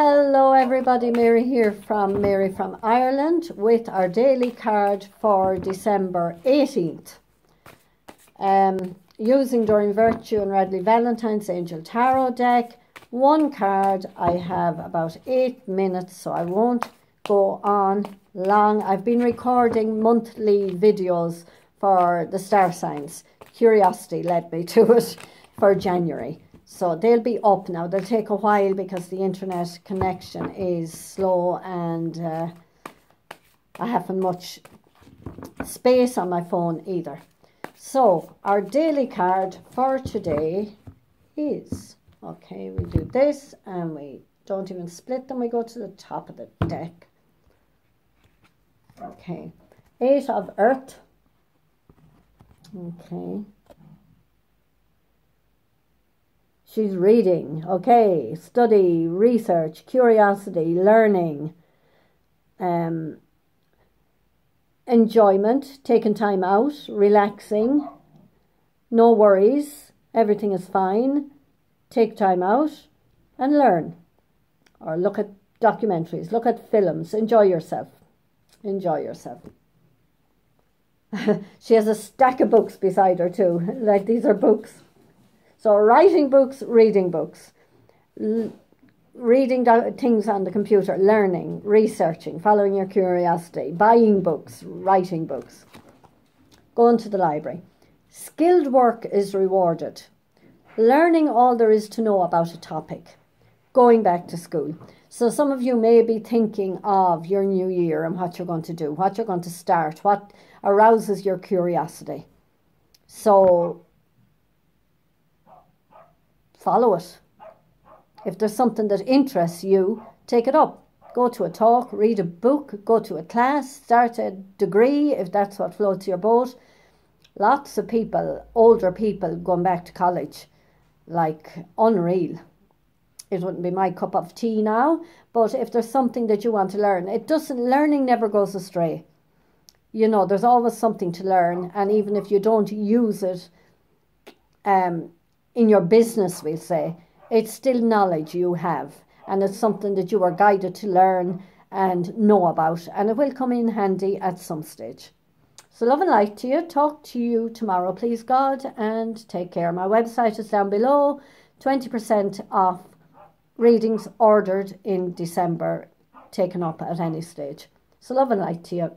Hello, everybody. Mary here from Mary from Ireland with our daily card for December 18th. Um, using Doreen Virtue and Radleigh Valentine's Angel Tarot deck. One card. I have about eight minutes, so I won't go on long. I've been recording monthly videos for the star signs. Curiosity led me to it for January. So they'll be up now. They'll take a while because the internet connection is slow and uh, I haven't much space on my phone either. So our daily card for today is, okay, we do this and we don't even split them. We go to the top of the deck. Okay, Eight of Earth. Okay. She's reading, okay, study, research, curiosity, learning, um, enjoyment, taking time out, relaxing, no worries, everything is fine, take time out and learn. Or look at documentaries, look at films, enjoy yourself. Enjoy yourself. she has a stack of books beside her too. Like these are books. So writing books, reading books, L reading things on the computer, learning, researching, following your curiosity, buying books, writing books, going to the library. Skilled work is rewarded. Learning all there is to know about a topic. Going back to school. So some of you may be thinking of your new year and what you're going to do, what you're going to start, what arouses your curiosity. So follow it. If there's something that interests you, take it up. Go to a talk, read a book, go to a class, start a degree if that's what floats your boat. Lots of people, older people, going back to college, like unreal. It wouldn't be my cup of tea now, but if there's something that you want to learn, it doesn't, learning never goes astray. You know, there's always something to learn, and even if you don't use it, um, in your business, we'll say, it's still knowledge you have and it's something that you are guided to learn and know about and it will come in handy at some stage. So love and light to you. Talk to you tomorrow, please God, and take care. My website is down below. 20% off readings ordered in December, taken up at any stage. So love and light to you.